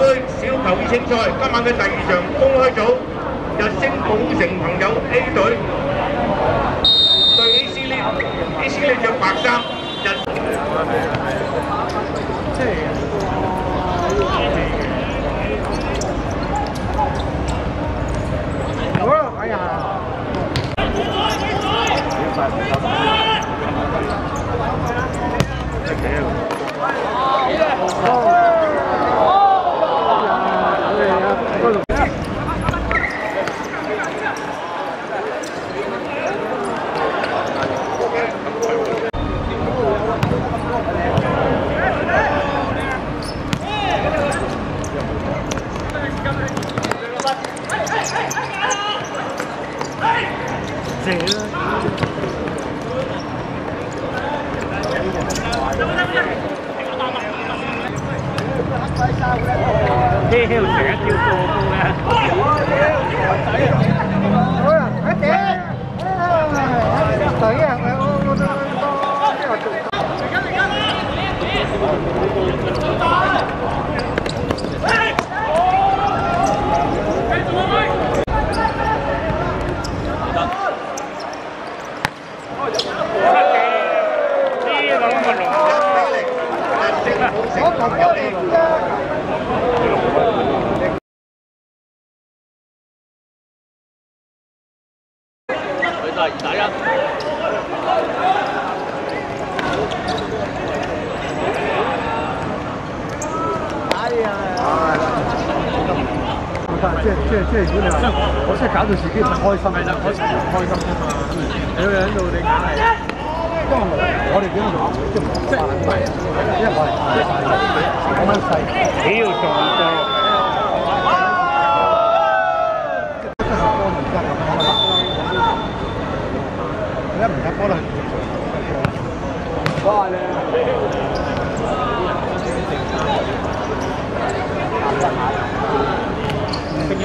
小球乙青賽，今晚嘅第二場公開組，日升寶城朋友 A 隊對 AC 呢 AC 呢着白衫，日。dễ thôi Heo sẽ kêu cô cô ra 即係即係即係，如果你話我真係搞到自己唔開心，係啦，我唔開心啫嘛。你喺度你硬係，因為我哋點樣做即係唔係，因為我係我蚊細，只要做過，真係波唔得啊！一唔得波啦，哇你！聲音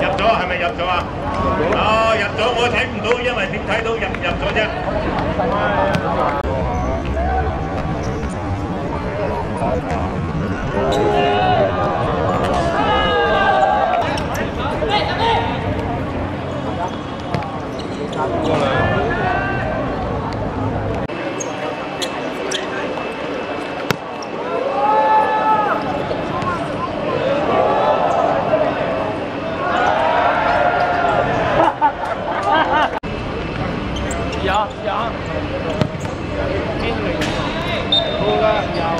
入咗系咪入咗啊？哦，入咗我睇唔到，因为点睇到入入咗啫？ Ja, ja. Hola, ja.